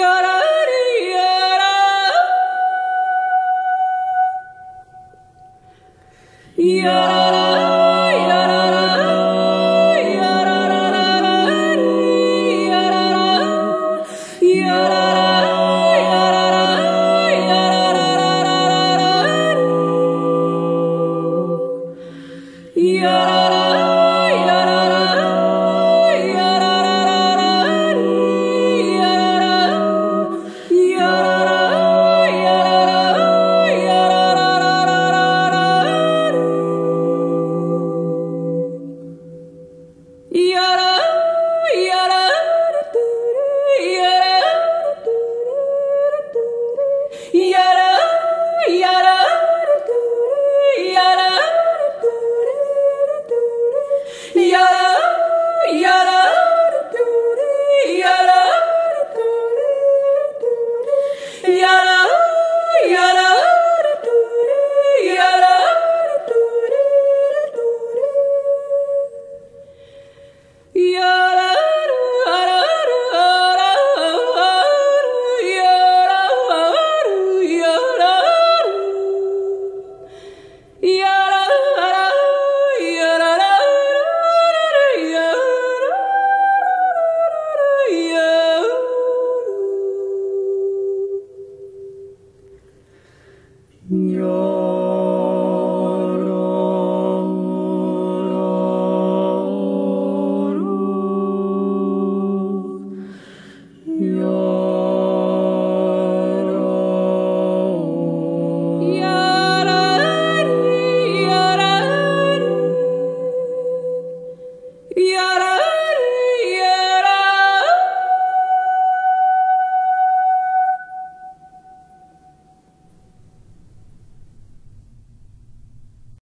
Yeah. Yeah. Yo.